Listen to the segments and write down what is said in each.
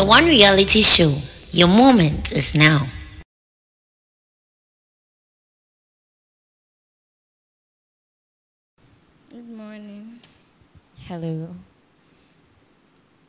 one reality show. Your moment is now. Good morning. Hello.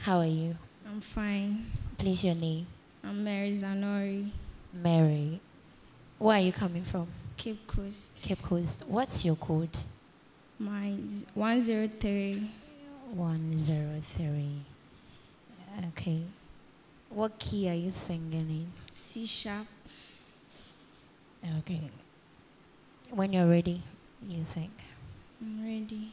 How are you? I'm fine. Please, your name. I'm Mary Zanore, Mary. Where are you coming from? Cape Coast. Cape Coast. What's your code? My 103. 103. Okay. What key are you singing in? C sharp. Okay. When you're ready, you sing. I'm ready.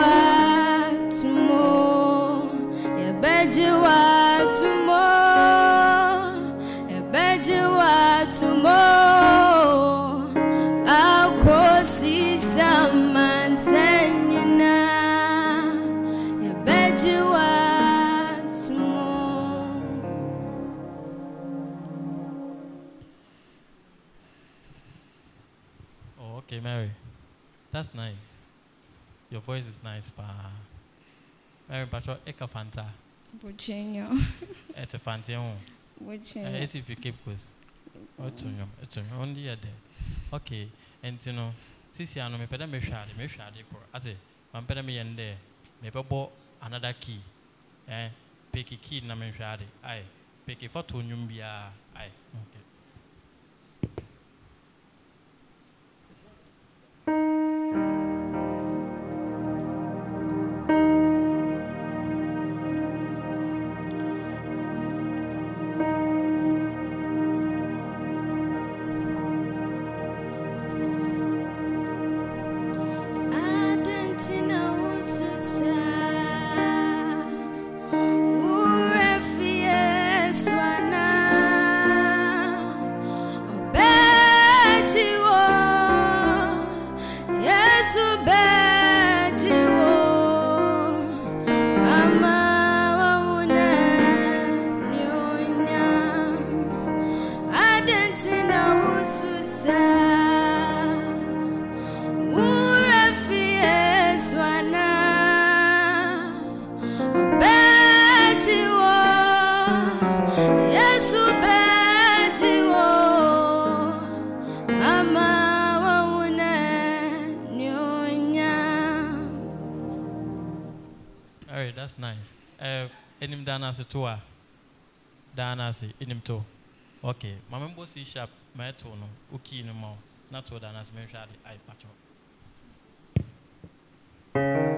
Oh, okay, Mary. That's nice. Your voice is nice, pa. Mary, but your eka fanta. Bochenyo. It's a fancy home. Bochenyo. Yes, if you keep close. It's on you. It's on you. Only a day. Okay. And you know, sisi ano me peda me hwade, me hwade kor. Ate, man peda me yende. Me bebo another key. Eh, pick key na me hwade. Ai, pick a for to nyum bia. Ai. Okay. Alright, that's nice. Uh, enim dana se to a dana se enim to. Okay, mama mbo C sharp ma to no uki no ma na to dana se me hwa de ai pacho. Dana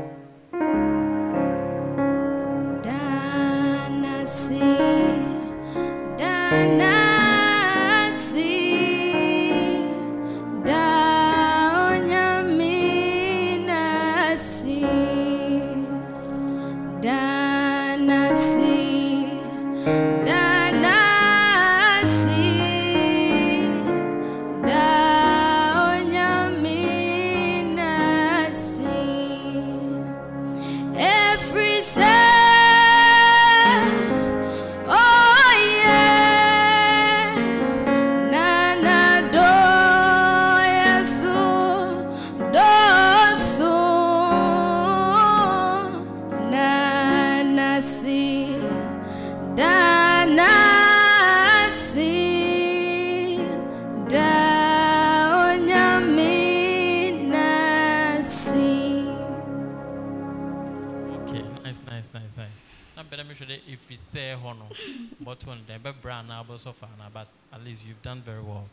si. Okay, nice, nice, nice, nice. na mpɛ dɛ mehwɛ dɛ ɛfiri sɛɛ hɔ no bɔto no dɛn ɛbɛbrɛ anaa bɛsɔfa anaa but at least you've done very well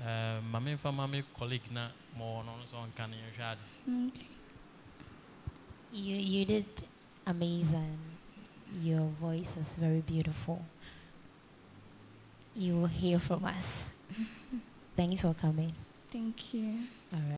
uh, ma memfa ma colleague na mɔwɔ no no sɛ ɔnka ne yɛhwɛ. You you did amazing. Your voice is very beautiful. You will hear from us. Thanks for coming. Thank you. All right.